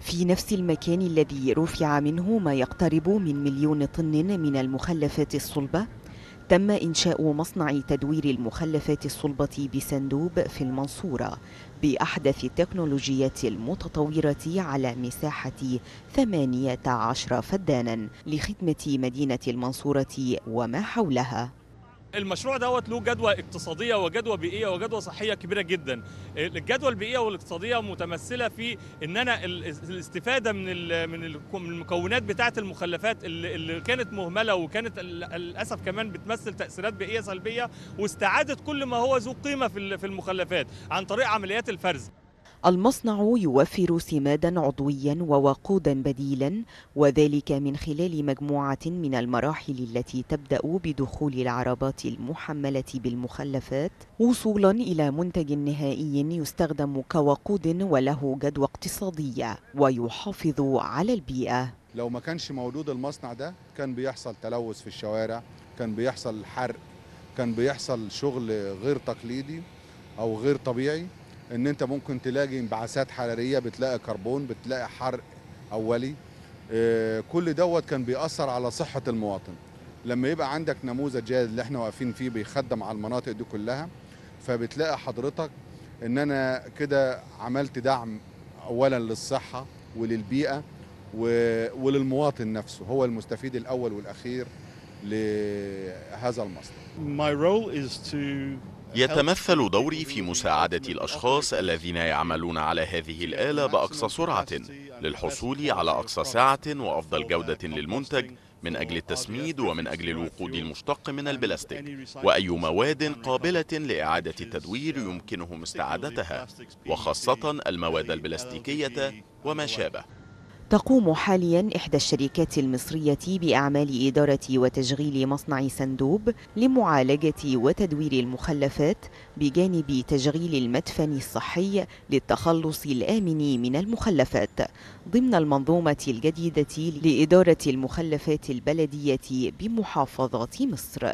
في نفس المكان الذي رفع منه ما يقترب من مليون طن من المخلفات الصلبة تم إنشاء مصنع تدوير المخلفات الصلبة بسندوب في المنصورة بأحدث التكنولوجيات المتطورة على مساحة 18 فدانا لخدمة مدينة المنصورة وما حولها. المشروع دوت له جدوى اقتصادية وجدوى بيئية وجدوى صحية كبيرة جدا. الجدوى البيئية والاقتصادية متمثلة في إن أنا الاستفادة من من المكونات بتاعة المخلفات اللي كانت مهملة وكانت للأسف كمان بتمثل تأثيرات بيئية سلبية واستعاده كل ما هو ذو قيمة في المخلفات عن طريق عمليات الفرز. المصنع يوفر سمادا عضويا ووقودا بديلا وذلك من خلال مجموعة من المراحل التي تبدأ بدخول العربات المحملة بالمخلفات وصولا إلى منتج نهائي يستخدم كوقود وله جدوى اقتصادية ويحافظ على البيئة. لو ما كانش موجود المصنع ده كان بيحصل تلوث في الشوارع كان بيحصل حرق كان بيحصل شغل غير تقليدي أو غير طبيعي. إن أنت ممكن تلاقي انبعاثات حرارية بتلاقي كربون بتلاقي حرق أولي. كل دوت كان بيأثر على صحة المواطن. لما يبقى عندك نموذج اللي إحنا واقفين فيه بيخدم على المناطق دي كلها فبتلاقي حضرتك إن أنا كده عملت دعم اولا للصحة وللبيئة وللمواطن نفسه. هو المستفيد الأول والأخير لهذا المصنع My role is to يتمثل دوري في مساعدة الأشخاص الذين يعملون على هذه الآلة بأقصى سرعة للحصول على أقصى سعة وأفضل جودة للمنتج من أجل التسميد ومن أجل الوقود المشتق من البلاستيك. وأي مواد قابلة لإعادة التدوير يمكنهم استعادتها وخاصة المواد البلاستيكية وما شابه. تقوم حاليا إحدى الشركات المصرية بأعمال إدارة وتشغيل مصنع سندوب لمعالجة وتدوير المخلفات بجانب تشغيل المدفن الصحي للتخلص الآمن من المخلفات ضمن المنظومة الجديدة لإدارة المخلفات البلدية بمحافظات مصر.